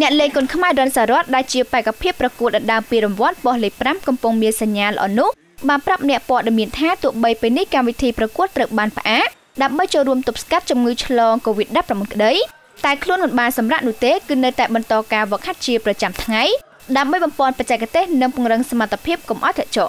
អ្នកលេងគុនខ្មែរដនសារ៉ាត់ដែលជាបេក្ខភាពប្រកួតដណ្ដើមពានរង្វាន់បោះលេខ5កំពុងមានសញ្ញាល្អនោះបានប្រាប់អ្នកព័ត៌មានថាទោះបីពេលនេះកម្មវិធីប្រកួតត្រូវបានផ្អាកដើម្បីចូលរួមទប់ស្កាត់ជំងឺឆ្លង COVID-19 ក្តីតែខ្លួនមិនបានសម្រាប់នោះទេគឺនៅតែបន្តការវឹកហាត់ជាប្រចាំថ្ងៃដើម្បីបំពេញបច្ចេកទេសនិងពង្រឹងសមត្ថភាពកុំឲ្យធ្លាក់ចុះ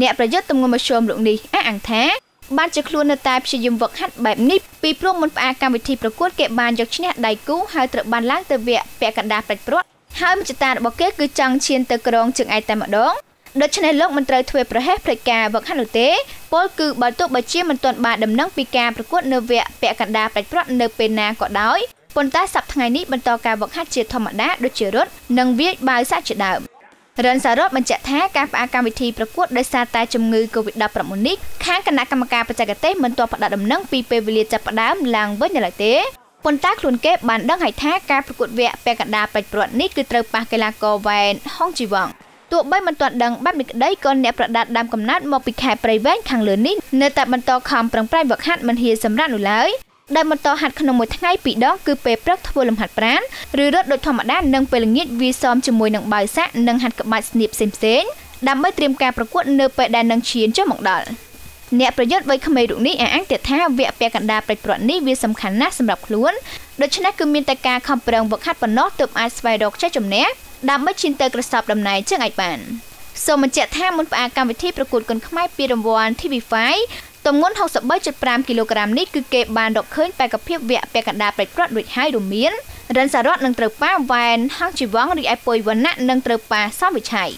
អ្នកប្រយុទ្ធទម្ងន់មធ្យមលោកនេះអះអាងថា បានជាខ្លួននៅតែព្យាយាមវឹកហាត់បែបនេះពីព្រោះមុនផ្អាកកម្មវិធីប្រកួតគេបានយកឈ្នះដៃគូហើយត្រូវបានឡើងទៅវគ្គពាក់កណ្ដាលប្រាច់ព្រាត់ហើយមជ្ឈតារបស់គេគឺចង់ឈានទៅក្រងជើងឯកតែម្ដងដូច្នេះលោកមិនត្រូវធ្វើប្រហែសផ្លេចការវឹកហាត់នោះទេពលគឺបើទោះបីជាមិនទាន់បានដំណឹងពីការប្រកួតនៅវគ្គពាក់កណ្ដាលប្រាច់ព្រាត់នៅពេលណាក៏ដោយប៉ុន្តែសប្តាហ៍ថ្ងៃនេះបន្តការវឹកហាត់ជាធម្មតាដូចជារត់និងវាយបាវសាច់ជាដើម រិនសារ៉ុតបញ្ជាក់ថាការផ្អាកកម្មវិធីប្រកួតដោយសារតែជំងឺ Covid-19 នេះខាងគណៈកម្មការបច្ចេកទេសមិនទាន់ផ្ដល់ដំណឹងពីពេលវេលាចាប់ផ្ដើមឡើងវិញនៅឡើយទេប៉ុន្តែខ្លួនគេបានដឹងហើយថាការប្រកួតវគ្គពាក់កណ្ដាលប្រាច់ព្រាត់នេះគឺត្រូវប៉ះកីឡាករវ៉ែនហុងជីវ៉ងទោះបីមិនទាន់ដឹងបែបនេះក្តីក៏អ្នកប្រដាល់ដើមកំណត់មកពីខេត្តព្រៃវែងខាងលើនេះនៅតែបន្តខំប្រឹងប្រែងវឹកហាត់មិនហ៊ានសម្រាប់នោះឡើយ ដែលបន្តហាត់ក្នុងមួយថ្ងៃពីរដងគឺពេលព្រឹកធ្វើលំហាត់ប្រាណឬរត់ដូចធម្មតានិងពេលល្ងាចវាសមជាមួយនឹងបាវសាក់និងហាត់ក្បាច់ស្នៀបផ្សេងៗដើម្បីត្រៀមការប្រកួតនៅពេលដែលនឹងឈានចុះមកដល់អ្នកប្រយុទ្ធវ័យក្មេងរូបនេះអះអាងទៀតថាវគ្គពាក់កណ្ដាលប្រាច់ព្រាត់នេះវាសំខាន់ណាស់សម្រាប់ខ្លួនដូច្នេះគឺមានតែការខំប្រឹងវឹកហាត់ប៉ុណ្ណោះទើបអាចស្វែងរកចេះជំនះដើម្បីឈានទៅក្រសបតំណែងជើងអាចបានសូមបញ្ជាក់ថាមុនផ្អាកកម្មវិធីប្រកួតគុនខ្មែរពីរង្វាន់ TV5 ទម្ងន់63.5គីឡូក្រាមនេះគឺគេបានរកឃើញបេក្ខភាពវគ្គពាក់កណ្ដាលប្រាច់ព្រាត់រួចហើយរួមមានរិនសារ៉ាត់នឹងត្រូវប៉ាវ៉ែនហងជីវងរីឯពុយវណ្ណៈនឹងត្រូវប៉ាសំវិឆ័យ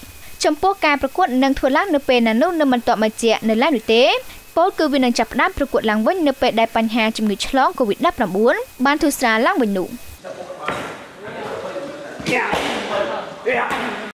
ចំពោះការប្រកួតនឹងធ្វើឡើងនៅពេលណានោះនៅមិនទាន់បញ្ជាក់នៅឡើយនោះទេពលគឺវានឹងចាប់ផ្ដើមប្រកួតឡើងវិញនៅពេលដែលបញ្ហាជំងឺឆ្លង COVID-19 បានធូរស្រាលឡើងវិញនោះ Yeah. Yeah.